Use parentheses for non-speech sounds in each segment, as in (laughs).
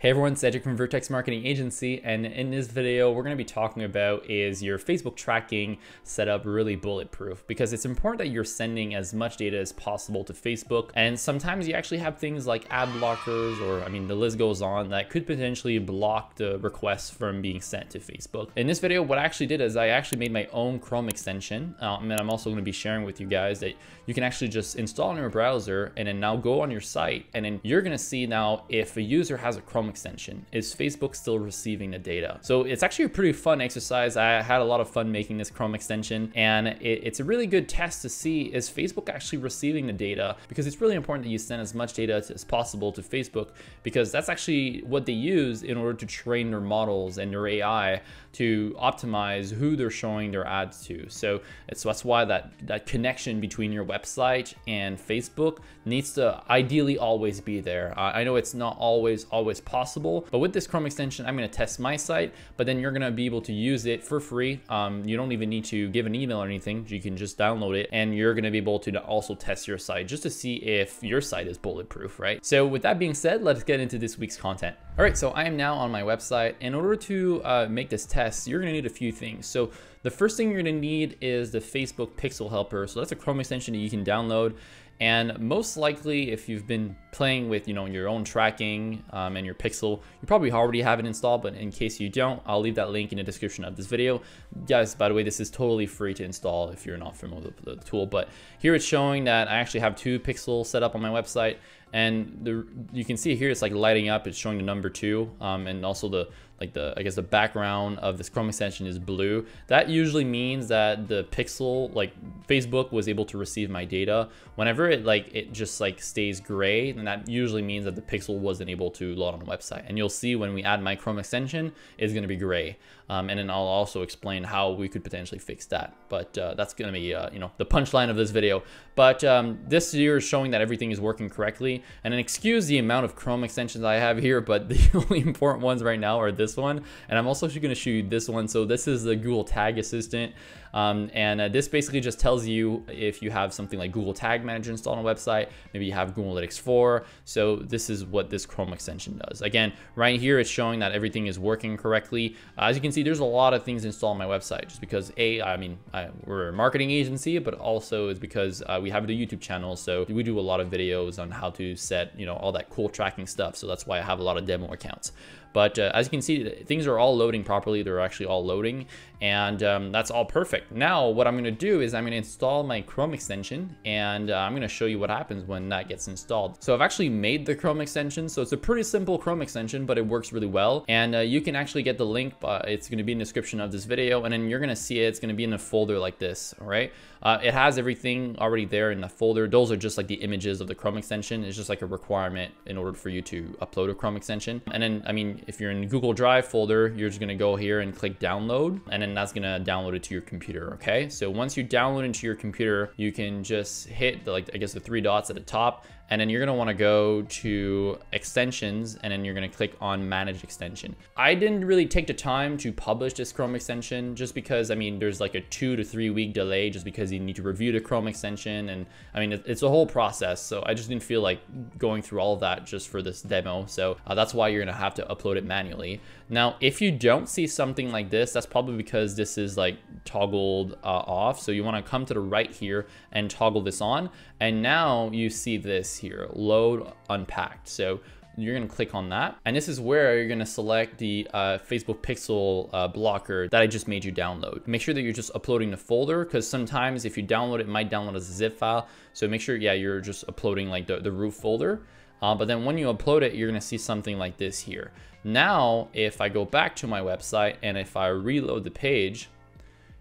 Hey everyone, Cedric from Vertex Marketing Agency, and in this video, we're going to be talking about is your Facebook tracking setup really bulletproof? Because it's important that you're sending as much data as possible to Facebook, and sometimes you actually have things like ad blockers, or I mean, the list goes on, that could potentially block the requests from being sent to Facebook. In this video, what I actually did is I actually made my own Chrome extension, um, and I'm also going to be sharing with you guys that you can actually just install in your browser, and then now go on your site, and then you're going to see now if a user has a Chrome extension. Is Facebook still receiving the data? So it's actually a pretty fun exercise. I had a lot of fun making this Chrome extension and it, it's a really good test to see is Facebook actually receiving the data because it's really important that you send as much data as possible to Facebook because that's actually what they use in order to train their models and their AI to optimize who they're showing their ads to. So it's that's why that, that connection between your website and Facebook needs to ideally always be there. I know it's not always, always possible, but with this Chrome extension, I'm gonna test my site, but then you're gonna be able to use it for free. Um, you don't even need to give an email or anything. You can just download it and you're gonna be able to also test your site just to see if your site is bulletproof, right? So with that being said, let's get into this week's content. All right, so I am now on my website. In order to uh, make this test, you're gonna need a few things. So the first thing you're gonna need is the Facebook Pixel Helper. So that's a Chrome extension that you can download. And most likely, if you've been playing with you know your own tracking um, and your pixel, you probably already have it installed, but in case you don't, I'll leave that link in the description of this video. Guys, by the way, this is totally free to install if you're not familiar with the tool, but here it's showing that I actually have two pixels set up on my website and the, you can see here it's like lighting up it's showing the number two um, and also the like the I guess the background of this Chrome extension is blue. That usually means that the pixel like Facebook was able to receive my data. Whenever it like it just like stays gray then that usually means that the pixel wasn't able to load on the website. And you'll see when we add my Chrome extension it's going to be gray um, and then I'll also explain how we could potentially fix that but uh, that's going to be uh, you know the punchline of this video but um, this here is showing that everything is working correctly and then excuse the amount of Chrome extensions I have here, but the (laughs) only important ones right now are this one. And I'm also going to show you this one. So this is the Google Tag Assistant. Um, and uh, this basically just tells you if you have something like Google Tag Manager installed on a website, maybe you have Google Analytics 4. So this is what this Chrome extension does. Again, right here, it's showing that everything is working correctly. Uh, as you can see, there's a lot of things installed on my website just because A, I mean, I, we're a marketing agency, but also is because uh, we have the YouTube channel. So we do a lot of videos on how to set, you know, all that cool tracking stuff. So that's why I have a lot of demo accounts. But uh, as you can see, things are all loading properly. They're actually all loading and um, that's all perfect. Now, what I'm gonna do is I'm gonna install my Chrome extension and uh, I'm gonna show you what happens when that gets installed. So I've actually made the Chrome extension. So it's a pretty simple Chrome extension, but it works really well. And uh, you can actually get the link, but it's gonna be in the description of this video and then you're gonna see it, it's gonna be in a folder like this, all right? Uh, it has everything already there in the folder. Those are just like the images of the Chrome extension. It's just like a requirement in order for you to upload a Chrome extension. And then, I mean, if you're in Google Drive folder, you're just gonna go here and click download and then that's gonna download it to your computer, okay? So once you download into your computer, you can just hit the, like, I guess the three dots at the top and then you're gonna wanna go to extensions and then you're gonna click on manage extension. I didn't really take the time to publish this Chrome extension just because, I mean, there's like a two to three week delay just because you need to review the Chrome extension. And I mean, it's a whole process. So I just didn't feel like going through all of that just for this demo. So uh, that's why you're gonna have to upload it manually. Now, if you don't see something like this, that's probably because this is like toggled uh, off. So you wanna come to the right here and toggle this on. And now you see this here, load unpacked. So you're gonna click on that. And this is where you're gonna select the uh, Facebook Pixel uh, blocker that I just made you download. Make sure that you're just uploading the folder because sometimes if you download it, it might download as a zip file. So make sure, yeah, you're just uploading like the, the root folder. Uh, but then when you upload it, you're gonna see something like this here. Now, if I go back to my website and if I reload the page,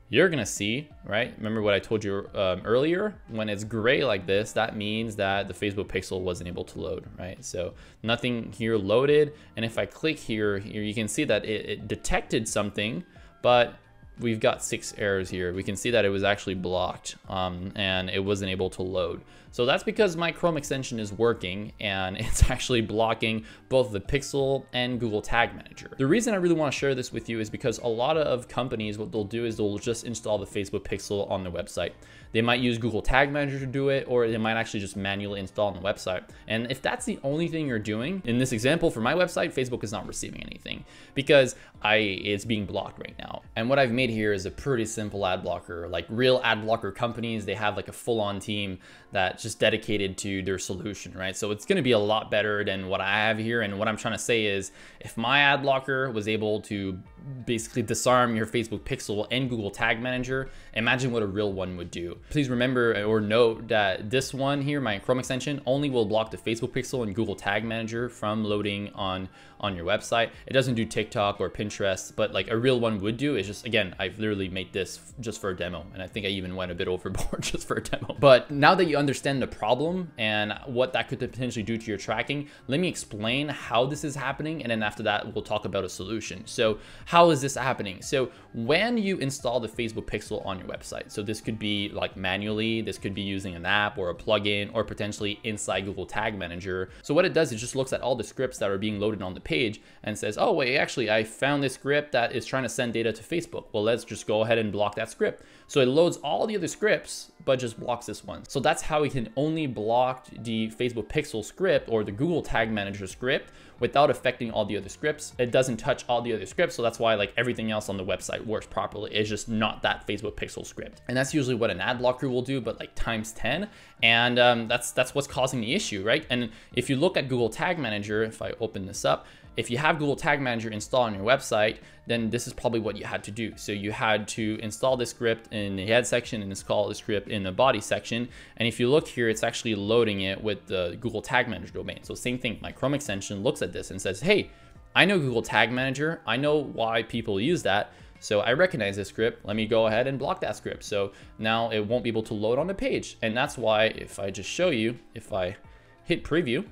you're gonna see, right? Remember what I told you um, earlier? When it's gray like this, that means that the Facebook pixel wasn't able to load, right? So nothing here loaded. And if I click here, here you can see that it, it detected something, but we've got six errors here. We can see that it was actually blocked um, and it wasn't able to load. So that's because my Chrome extension is working and (laughs) it's actually blocking both the Pixel and Google Tag Manager. The reason I really want to share this with you is because a lot of companies, what they'll do is they'll just install the Facebook Pixel on their website. They might use Google Tag Manager to do it, or they might actually just manually install on the website. And if that's the only thing you're doing, in this example for my website, Facebook is not receiving anything because I it's being blocked right now. And what I've made here is a pretty simple ad blocker. Like real ad blocker companies, they have like a full-on team that's just dedicated to their solution, right? So it's gonna be a lot better than what I have here. And what I'm trying to say is if my ad blocker was able to basically disarm your Facebook pixel and Google Tag Manager, imagine what a real one would do. Please remember uh, or note that this one here, my Chrome extension, only will block the Facebook pixel and Google Tag Manager from loading on, on your website. It doesn't do TikTok or Pinterest, but like a real one would do is just, again, I've literally made this just for a demo. And I think I even went a bit (laughs) overboard just for a demo. But now that you understand the problem and what that could potentially do to your tracking, let me explain how this is happening. And then after that, we'll talk about a solution. So how is this happening? So when you install the Facebook pixel on your website, so this could be like manually, this could be using an app or a plugin or potentially inside Google Tag Manager. So what it does, it just looks at all the scripts that are being loaded on the page and says, oh, wait, actually, I found this script that is trying to send data to Facebook. Well, let's just go ahead and block that script. So it loads all the other scripts, but just blocks this one. So that's how we can only block the Facebook pixel script or the Google Tag Manager script without affecting all the other scripts. It doesn't touch all the other scripts. So that's why like everything else on the website works properly. It's just not that Facebook pixel script. And that's usually what an ad blocker will do, but like times 10. And um, that's, that's what's causing the issue, right? And if you look at Google Tag Manager, if I open this up, if you have Google Tag Manager installed on your website, then this is probably what you had to do. So you had to install the script in the head section and install the script in the body section. And if you look here, it's actually loading it with the Google Tag Manager domain. So same thing, my Chrome extension looks at this and says, hey, I know Google Tag Manager. I know why people use that. So I recognize this script. Let me go ahead and block that script. So now it won't be able to load on the page. And that's why if I just show you, if I hit preview,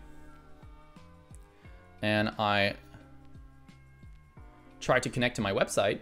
and I try to connect to my website,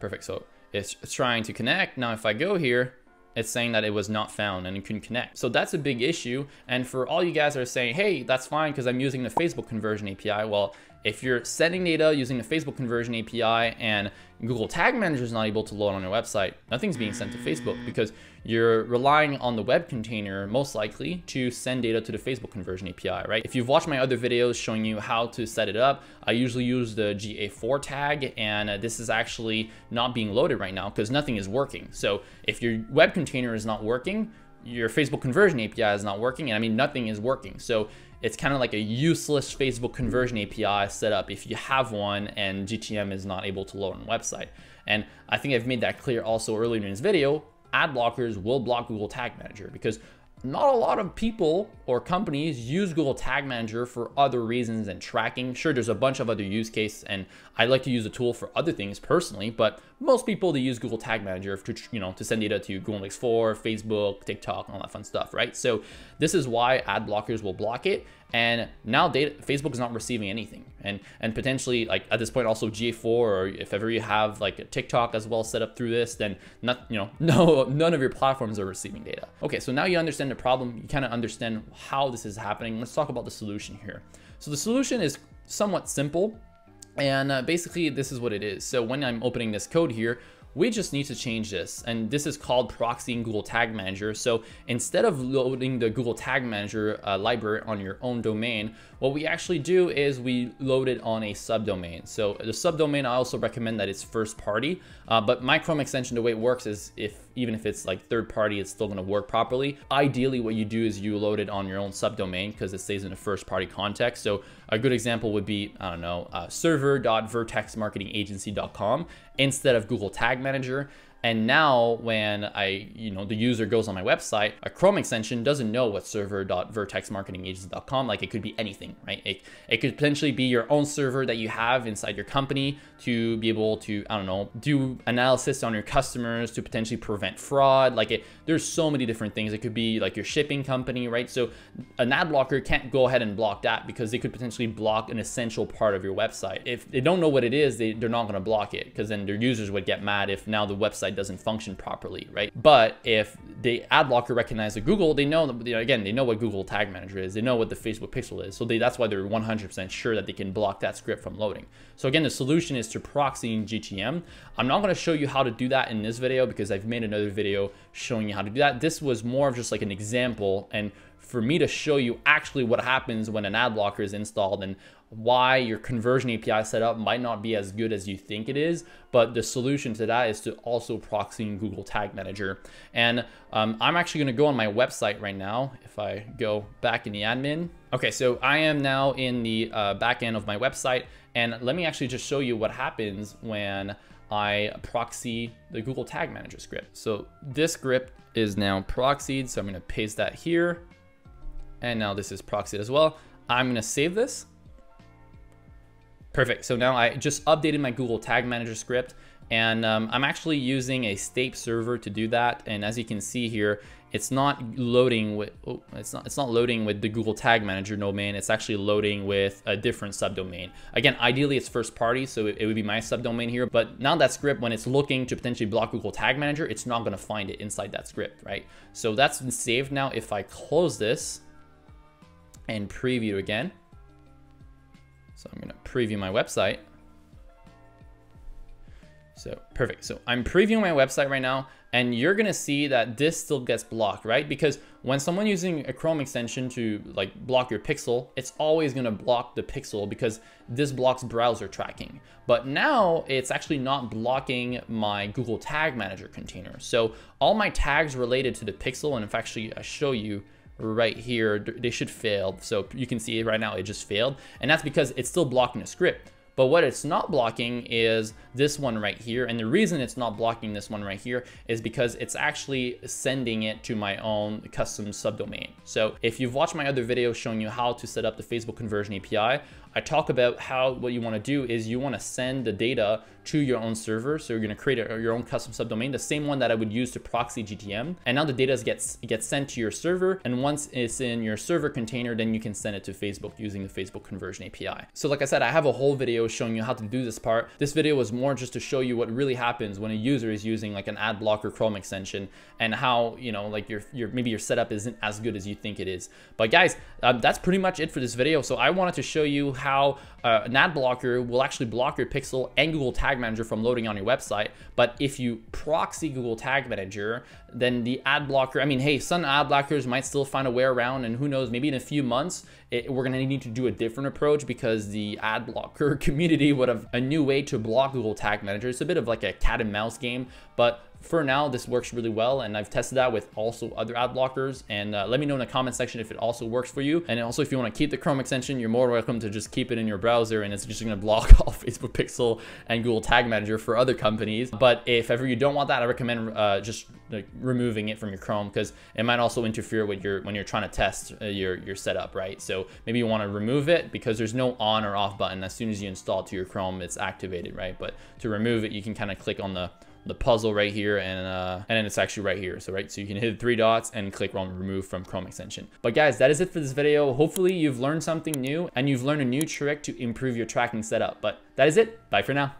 perfect. So it's trying to connect. Now, if I go here, it's saying that it was not found and it couldn't connect. So that's a big issue. And for all you guys are saying, hey, that's fine because I'm using the Facebook conversion API. Well, if you're sending data using the Facebook conversion API and Google Tag Manager is not able to load on your website, nothing's being sent to Facebook because you're relying on the web container most likely to send data to the Facebook conversion API, right? If you've watched my other videos showing you how to set it up, I usually use the GA4 tag and uh, this is actually not being loaded right now because nothing is working. So if your web container is not working, your Facebook conversion API is not working, and I mean, nothing is working. So it's kind of like a useless Facebook conversion API setup if you have one and GTM is not able to load on website. And I think I've made that clear also earlier in this video, ad blockers will block Google Tag Manager because not a lot of people or companies use Google Tag Manager for other reasons than tracking. Sure, there's a bunch of other use cases, and I like to use the tool for other things personally, but most people they use Google Tag Manager to you know to send data to Google Analytics 4, Facebook, TikTok, and all that fun stuff, right? So this is why ad blockers will block it. And now data, Facebook is not receiving anything. And and potentially like at this point also GA4 or if ever you have like a TikTok as well set up through this, then not you know (laughs) no none of your platforms are receiving data. Okay, so now you understand the problem, you kind of understand how this is happening. Let's talk about the solution here. So the solution is somewhat simple. And uh, basically this is what it is. So when I'm opening this code here, we just need to change this. And this is called proxying Google Tag Manager. So instead of loading the Google Tag Manager uh, library on your own domain, what we actually do is we load it on a subdomain. So the subdomain, I also recommend that it's first party, uh, but my Chrome extension, the way it works is if even if it's like third party, it's still gonna work properly. Ideally, what you do is you load it on your own subdomain because it stays in a first party context. So a good example would be, I don't know, uh, server.vertexmarketingagency.com instead of Google Tag Manager. And now when I, you know, the user goes on my website, a Chrome extension doesn't know what server.vertexmarketingagency.com, like it could be anything, right? It, it could potentially be your own server that you have inside your company to be able to, I don't know, do analysis on your customers to potentially prevent fraud. Like it, there's so many different things. It could be like your shipping company, right? So an ad blocker can't go ahead and block that because they could potentially block an essential part of your website. If they don't know what it is, they, they're not gonna block it because then their users would get mad if now the website website doesn't function properly, right? But if the ad blocker recognizes Google, they know, you know, again, they know what Google Tag Manager is, they know what the Facebook Pixel is, so they, that's why they're 100% sure that they can block that script from loading. So again, the solution is to proxying GTM. I'm not going to show you how to do that in this video because I've made another video showing you how to do that. This was more of just like an example and for me to show you actually what happens when an ad blocker is installed and why your conversion API setup might not be as good as you think it is. But the solution to that is to also proxy in Google Tag Manager. And um, I'm actually going to go on my website right now. If I go back in the admin. Okay, so I am now in the uh, back end of my website. And let me actually just show you what happens when I proxy the Google Tag Manager script. So this script is now proxied. So I'm to paste that here. And now this is proxied as well. I'm to save this. Perfect. So now I just updated my Google Tag Manager script and um, I'm actually using a Stape server to do that. And as you can see here, it's not loading with oh, it's not it's not loading with the Google Tag Manager domain. It's actually loading with a different subdomain. Again, ideally it's first party, so it, it would be my subdomain here. But now that script, when it's looking to potentially block Google Tag Manager, it's not going to find it inside that script, right? So that's been saved now. If I close this and preview again, so I'm going to preview my website. So perfect. So I'm previewing my website right now and you're going to see that this still gets blocked, right? Because when someone using a Chrome extension to like block your pixel, it's always going to block the pixel because this blocks browser tracking. But now it's actually not blocking my Google Tag Manager container. So all my tags related to the pixel, and if actually I show you right here, they should fail. So you can see right now it just failed. And that's because it's still blocking the script. But what it's not blocking is this one right here. And the reason it's not blocking this one right here is because it's actually sending it to my own custom subdomain. So if you've watched my other video showing you how to set up the Facebook conversion API, I talk about how what you want to do is you want to send the data to your own server. So you're going to create a, your own custom subdomain, the same one that I would use to proxy GTM. And now the data gets, gets sent to your server. And once it's in your server container, then you can send it to Facebook using the Facebook conversion API. So like I said, I have a whole video showing you how to do this part. This video was more just to show you what really happens when a user is using like an ad blocker Chrome extension and how, you know, like your, your maybe your setup isn't as good as you think it is. But guys, um, that's pretty much it for this video. So I wanted to show you how uh, an ad blocker will actually block your pixel and Google Tag Manager from loading on your website. But if you proxy Google Tag Manager, then the ad blocker, I mean, hey, some ad blockers might still find a way around and who knows, maybe in a few months, it, we're gonna need to do a different approach because the ad blocker (laughs) community would have a new way to block Google Tag Manager. It's a bit of like a cat and mouse game, but for now, this works really well, and I've tested that with also other ad blockers. And uh, let me know in the comment section if it also works for you. And also, if you want to keep the Chrome extension, you're more welcome to just keep it in your browser, and it's just going to block (laughs) all Facebook Pixel and Google Tag Manager for other companies. But if ever you don't want that, I recommend uh, just like, removing it from your Chrome because it might also interfere with your when you're trying to test uh, your your setup, right? So maybe you want to remove it because there's no on or off button. As soon as you install it to your Chrome, it's activated, right? But to remove it, you can kind of click on the the puzzle right here and uh, and then it's actually right here. So right so you can hit three dots and click on remove from Chrome extension. But guys that is it for this video. Hopefully you've learned something new and you've learned a new trick to improve your tracking setup. But that is it. Bye for now